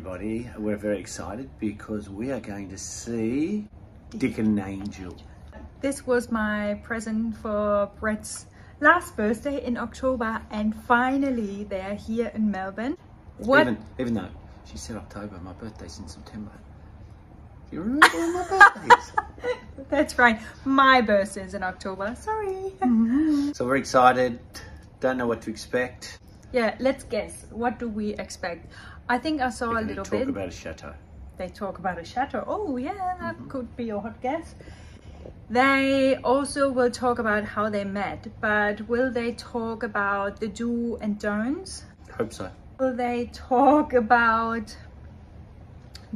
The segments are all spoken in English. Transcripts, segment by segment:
everybody. We're very excited because we are going to see Dick and Angel. This was my present for Brett's last birthday in October and finally they're here in Melbourne. What? Even, even though she said October, my birthday's in September. Do you remember my birthday's? That's right, my birthday's in October, sorry. so we're excited, don't know what to expect. Yeah, let's guess. What do we expect? I think I saw a little talk bit. talk about a chateau. They talk about a chateau. Oh yeah, that mm -hmm. could be a hot guess. They also will talk about how they met, but will they talk about the do and don'ts? Hope so. Will they talk about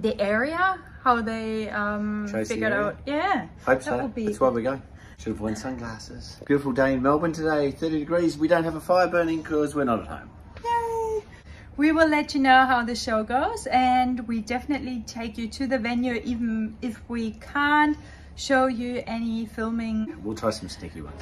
the area? How they um, figured the out? Yeah. Hope so. Be... That's why we're going. Should have worn sunglasses. Beautiful day in Melbourne today, 30 degrees. We don't have a fire burning because we're not at home. We will let you know how the show goes and we definitely take you to the venue even if we can't show you any filming. We'll try some sneaky ones.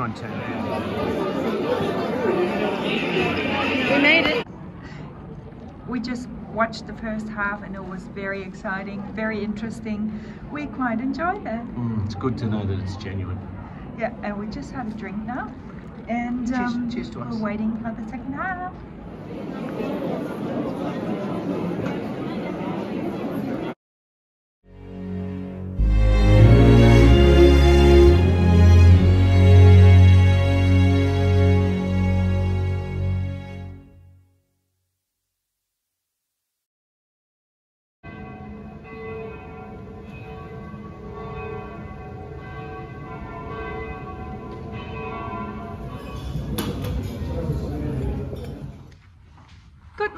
John Turner. We made it. We just watched the first half and it was very exciting, very interesting. We quite enjoyed it. Mm, it's good to know that it's genuine. Yeah, and we just had a drink now. And um, cheers, cheers we're waiting for the second half.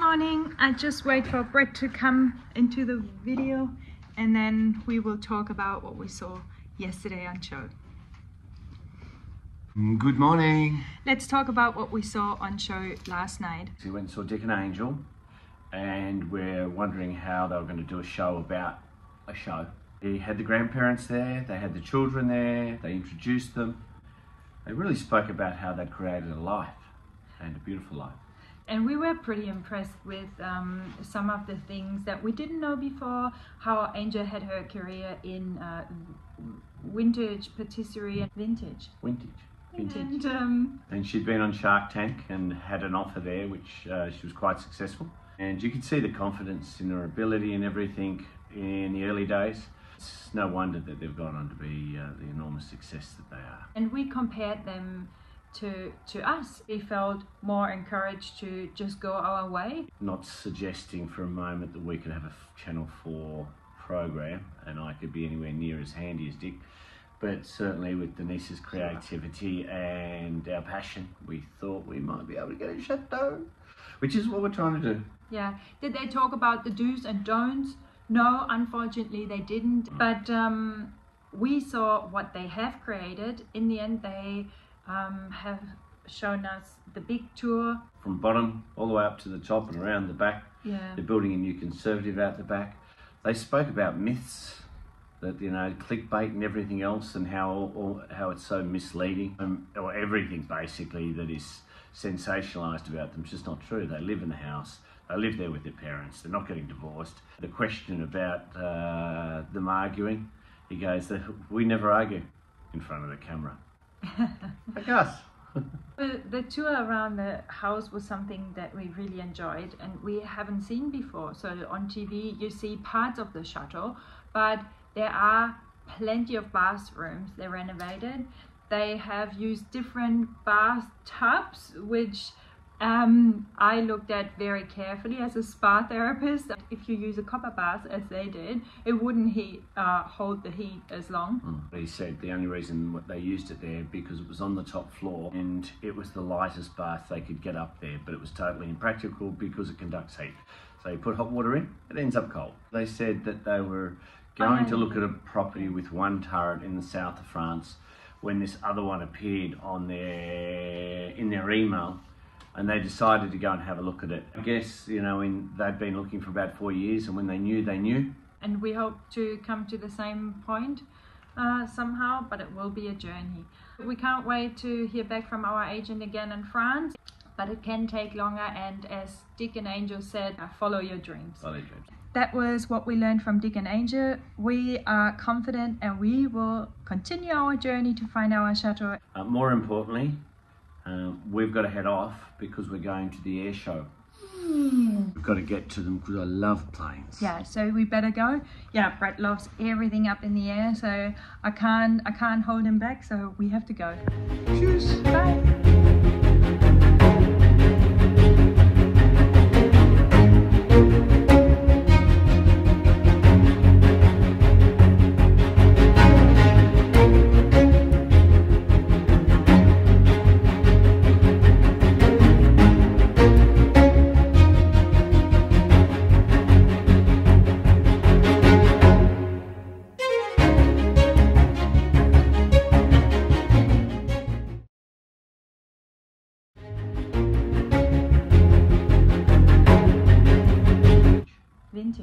Morning. I just wait for Brett to come into the video and then we will talk about what we saw yesterday on show. Mm, good morning. Let's talk about what we saw on show last night. We went and saw Dick and Angel and we're wondering how they were going to do a show about a show. They had the grandparents there, they had the children there, they introduced them. They really spoke about how they'd created a life and a beautiful life and we were pretty impressed with um, some of the things that we didn't know before. How Angel had her career in uh, vintage patisserie and vintage. Vintage. Vintage. And, um, and she'd been on Shark Tank and had an offer there, which uh, she was quite successful. And you could see the confidence in her ability and everything in the early days. It's no wonder that they've gone on to be uh, the enormous success that they are. And we compared them to to us. We felt more encouraged to just go our way. Not suggesting for a moment that we could have a channel 4 program and i could be anywhere near as handy as dick but certainly with denise's creativity and our passion we thought we might be able to get it a chateau which is what we're trying to do. Yeah. Did they talk about the do's and don'ts? No unfortunately they didn't. Mm. but um we saw what they have created. In the end they um, have shown us the big tour. From bottom all the way up to the top and around the back. Yeah. They're building a new conservative out the back. They spoke about myths, that you know, clickbait and everything else, and how how it's so misleading, um, or everything basically that is sensationalised about them. It's just not true. They live in the house. They live there with their parents. They're not getting divorced. The question about uh, them arguing, he goes, "We never argue in front of the camera." like the, the tour around the house was something that we really enjoyed and we haven't seen before. So on TV, you see parts of the chateau, but there are plenty of bathrooms. They're renovated. They have used different bathtubs, which um, I looked at very carefully as a spa therapist. If you use a copper bath as they did, it wouldn't heat, uh, hold the heat as long. Mm. He said the only reason they used it there because it was on the top floor and it was the lightest bath they could get up there, but it was totally impractical because it conducts heat. So you put hot water in, it ends up cold. They said that they were going to look at a property with one turret in the south of France when this other one appeared on their in their email and they decided to go and have a look at it. I guess, you know, in, they'd been looking for about four years, and when they knew, they knew. And we hope to come to the same point uh, somehow, but it will be a journey. We can't wait to hear back from our agent again in France, but it can take longer. And as Dick and Angel said, uh, follow your dreams. Follow your dreams. That was what we learned from Dick and Angel. We are confident and we will continue our journey to find our chateau. Uh, more importantly, uh, we've got to head off because we're going to the air show. Mm. We've got to get to them because I love planes. Yeah, so we better go. Yeah, Brett loves everything up in the air, so I can't I can't hold him back. So we have to go. Cheers. Bye.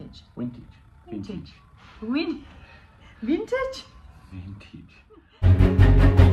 Vintage. Vintage. Vintage. Win. Vintage? Vintage.